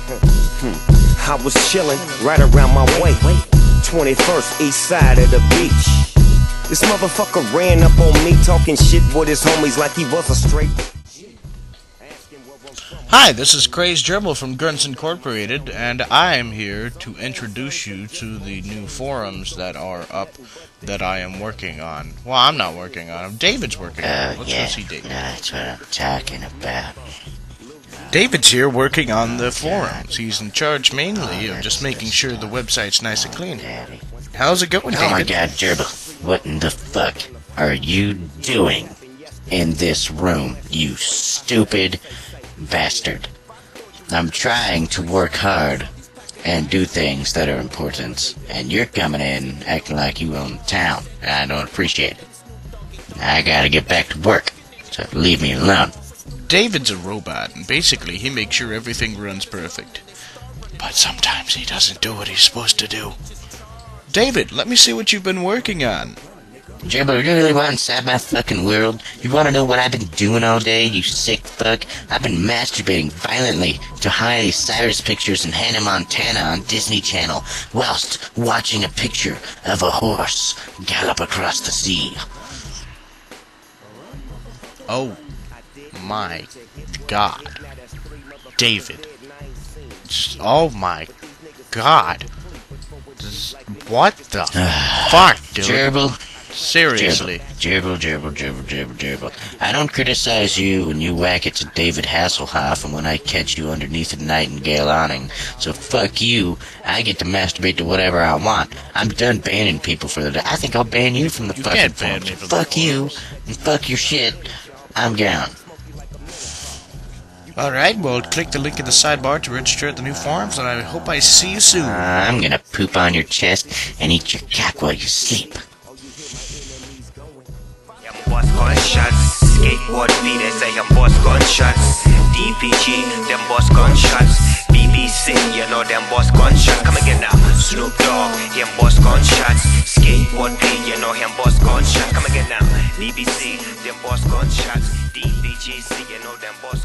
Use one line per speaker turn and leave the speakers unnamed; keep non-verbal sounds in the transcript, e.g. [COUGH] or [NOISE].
I was chillin' right around my way. 21st, east side of the beach. This motherfucker ran up on me talking shit with his homies like he was a straight.
Hi, this is Craze Gerbil from Grunts Incorporated, and I am here to introduce you to the new forums that are up that I am working on. Well, I'm not working on them. David's working on
Oh,
them. Let's uh,
yeah.
go see David.
That's what I'm talking about.
David's here working on the forums. He's in charge mainly oh, of just making sure the website's nice and clean. How's it going, David?
Oh my god, Gerbil. What in the fuck are you doing in this room, you stupid bastard? I'm trying to work hard and do things that are important, and you're coming in acting like you own the town, I don't appreciate it. I gotta get back to work, so leave me alone.
David's a robot, and basically he makes sure everything runs perfect. But sometimes he doesn't do what he's supposed to do. David, let me see what you've been working on.
Gerbil, you really want inside my fucking world? You want to know what I've been doing all day, you sick fuck? I've been masturbating violently to Miley Cyrus pictures and Hannah Montana on Disney Channel, whilst watching a picture of a horse gallop across the sea.
Oh my god. David. Oh my god. What the [SIGHS] fuck, dude?
Gerbil,
Seriously.
Gerbil, gerbil, gerbil, gerbil, gerbil. I don't criticize you when you whack it to David Hasselhoff and when I catch you underneath a nightingale awning. So fuck you. I get to masturbate to whatever I want. I'm done banning people for the day. I think I'll ban you from the
You
fucking
can't ban
forums.
me from the
Fuck you and fuck your shit. I'm gone.
Alright, well, click the link in the sidebar to register at the new forums, and I hope I see you soon.
Uh, I'm gonna poop on your chest and eat your cock while you sleep.
Them boss gunshots, skateboard V, they say them boss gunshots. DPG, them boss gunshots. BBC, you know them boss gunshots. Come again now. Snoop Dogg, him boss gunshots. Skateboard V, you know him boss gunshots. Come again now. BBC, them boss gunshots. DPG, you know them boss gunshots.